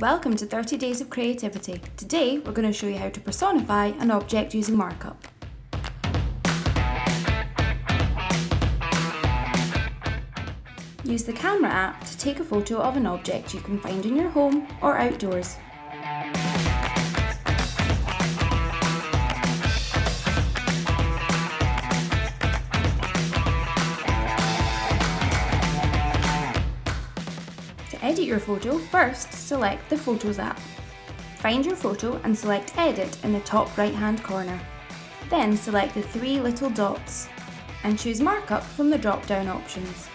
Welcome to 30 Days of Creativity. Today we're going to show you how to personify an object using markup. Use the camera app to take a photo of an object you can find in your home or outdoors. Edit your photo, first select the Photos app. Find your photo and select Edit in the top right hand corner. Then select the three little dots and choose Markup from the drop down options.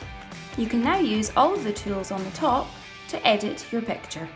You can now use all of the tools on the top to edit your picture.